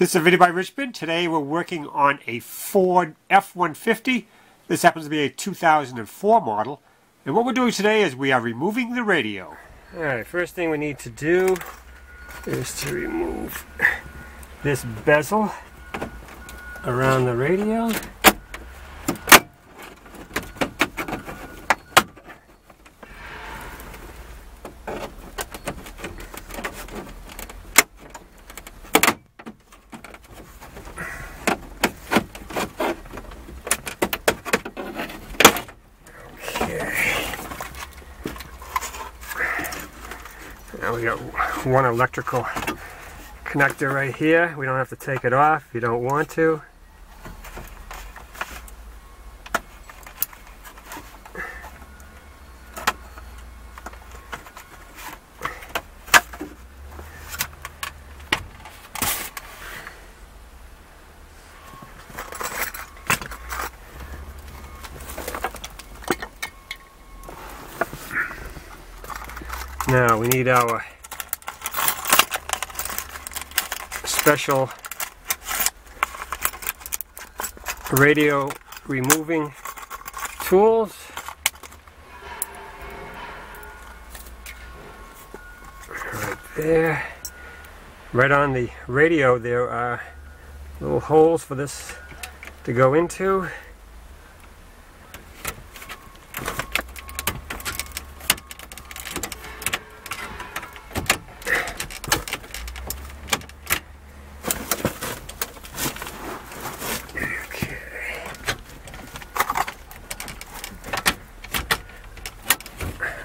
This is a video by Richpin. Today we're working on a Ford F-150. This happens to be a 2004 model. And what we're doing today is we are removing the radio. Alright, first thing we need to do is to remove this bezel around the radio. We got one electrical connector right here. We don't have to take it off if you don't want to. Now we need our special radio removing tools. Right there. Right on the radio there are little holes for this to go into.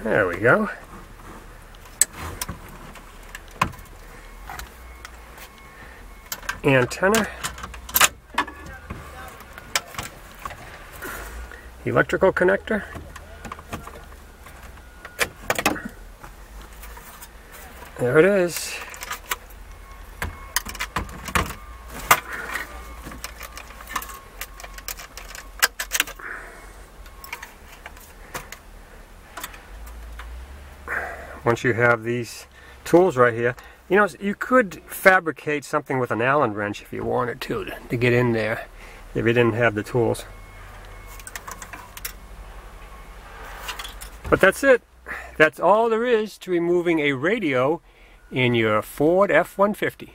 There we go. Antenna. Electrical connector. There it is. Once you have these tools right here. You know, you could fabricate something with an Allen wrench if you wanted to, to get in there, if you didn't have the tools. But that's it. That's all there is to removing a radio in your Ford F-150.